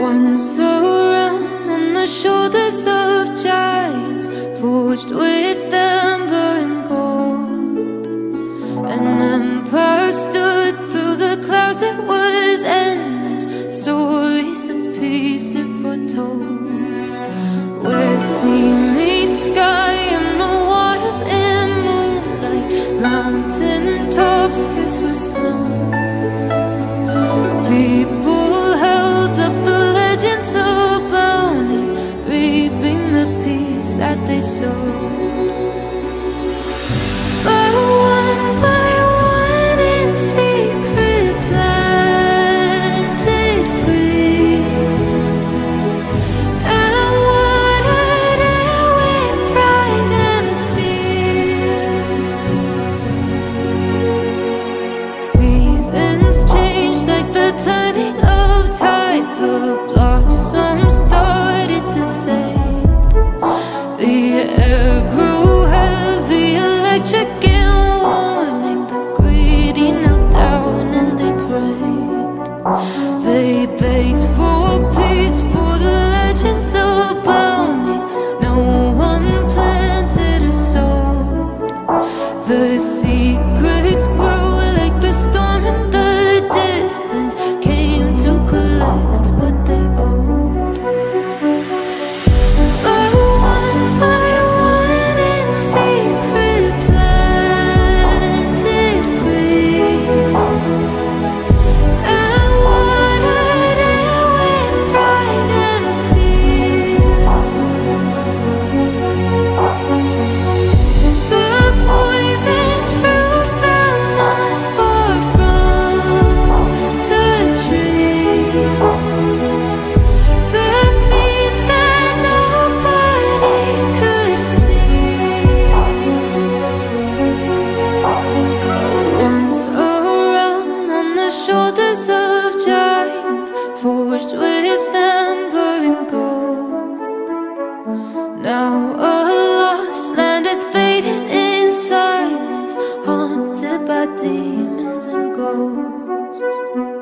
One serum on the shoulders of giants Forged with amber and gold. An empire stood through the clouds It was endless. Stories of peace it foretold. Where seeming peace They begged for peace, for the legends of bounty. No one planted a soul. The secrets with amber and gold. Now a lost land is fading in silence, haunted by demons and ghosts.